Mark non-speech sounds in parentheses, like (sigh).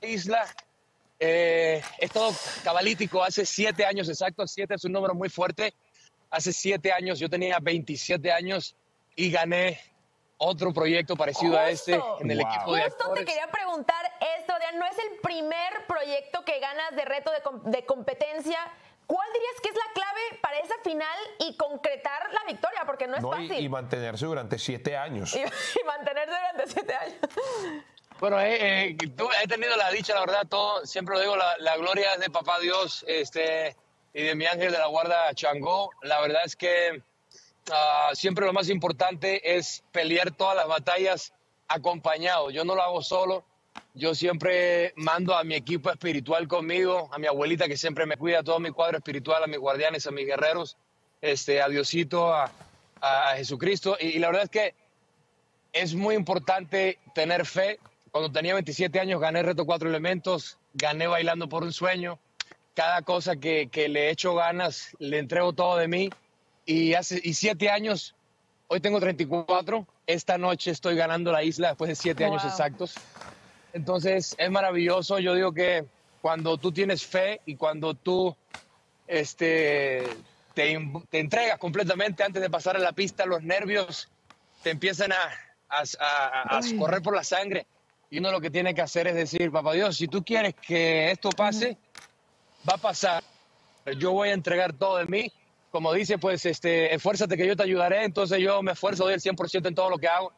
la isla, eh, es todo cabalítico. Hace siete años exactos, siete es un número muy fuerte. Hace siete años, yo tenía 27 años y gané otro proyecto parecido a este en el equipo de Justo te quería preguntar esto, Adrián, ¿no es el primer proyecto que ganas de reto de, competencia? ¿Cuál dirías que es la clave para esa final y concretar la victoria? Porque no es fácil. (laughs) Y, mantenerse durante siete años. Y, mantenerse durante siete años. Bueno, eh, eh, he tenido la dicha, la verdad, todo, siempre lo digo, la, gloria es de Papá Dios este, y de mi ángel de la guarda Changó. La verdad es que Ah, siempre lo más importante es pelear todas las batallas acompañado. Yo no lo hago solo. Yo siempre mando a mi equipo espiritual conmigo, a mi abuelita que siempre me cuida, todo mi cuadro espiritual, a mis guardianes, a mis guerreros, este, a Diosito, a, Jesucristo. Y, la verdad es que es muy importante tener fe. Cuando tenía 27 años gané Reto Cuatro Elementos, gané Bailando por un Sueño. Cada cosa que, que le echo ganas, le entrego todo de mí y hace y siete años, hoy tengo 34, esta noche estoy ganando la isla después de siete años exactos. Entonces es maravilloso, yo digo que cuando tú tienes fe y cuando tú este, te, te entregas completamente antes de pasar a la pista, los nervios te empiezan a, a, a, correr por la sangre. Y uno lo que tiene que hacer es decir, papá Dios, si tú quieres que esto pase, va a pasar. Yo voy a entregar todo de mí. Como dice, pues este, esfuérzate que yo te ayudaré, entonces yo me esfuerzo, doy el 100% en todo lo que hago